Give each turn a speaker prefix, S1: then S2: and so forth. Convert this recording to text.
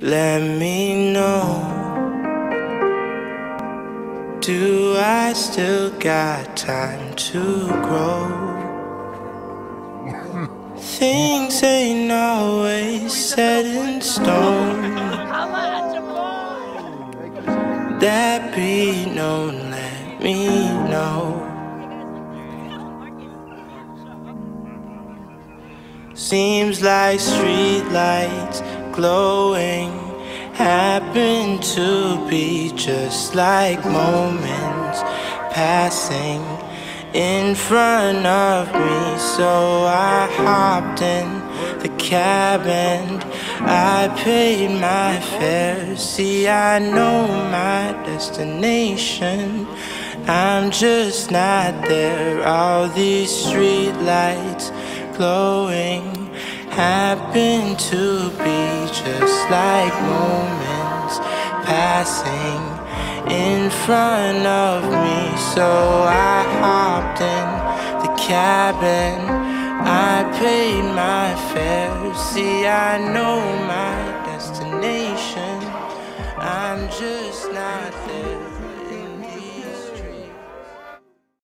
S1: Let me know. Do I still got time to grow? Things ain't always set in stone. That be known, let me know. Seems like streetlights glowing happen to be just like moments passing in front of me. So I hopped in the cab and I paid my fare. See, I know my destination. I'm just not there. All these street lights glowing happen to be just like moments passing in front of me. So I hopped in the cabin, I paid my fare. See, I know my destination, I'm just not there.